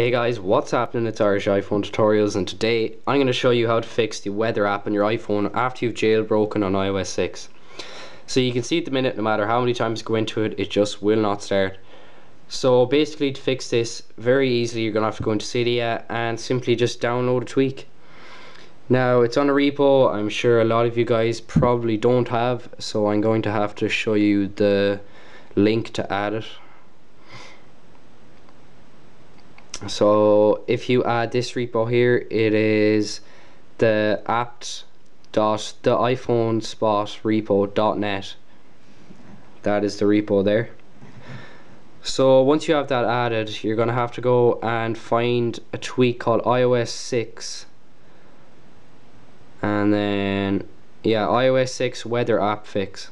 Hey guys, what's happening? It's Irish iPhone Tutorials and today I'm going to show you how to fix the weather app on your iPhone after you've jailbroken on iOS 6. So you can see at the minute, no matter how many times you go into it, it just will not start. So basically to fix this very easily you're going to have to go into Cydia and simply just download a tweak. Now it's on a repo, I'm sure a lot of you guys probably don't have, so I'm going to have to show you the link to add it so if you add this repo here it is the apt dot the iphone spot repo dot net. That is the repo there. So once you have that added you're gonna have to go and find a tweak called iOS 6 and then yeah iOS 6 weather app fix.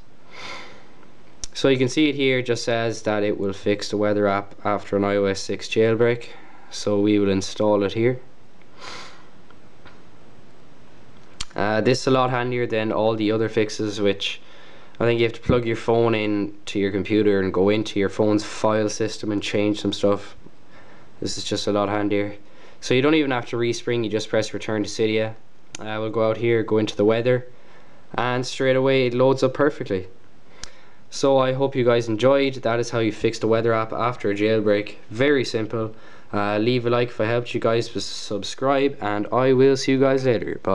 So you can see it here just says that it will fix the weather app after an iOS 6 jailbreak so we will install it here. Uh, this is a lot handier than all the other fixes which I think you have to plug your phone in to your computer and go into your phone's file system and change some stuff. This is just a lot handier. So you don't even have to respring you just press return to Cydia. Uh, we'll go out here go into the weather and straight away it loads up perfectly. So I hope you guys enjoyed. That is how you fix the weather app after a jailbreak. Very simple uh, leave a like if I helped you guys subscribe and I will see you guys later. Bye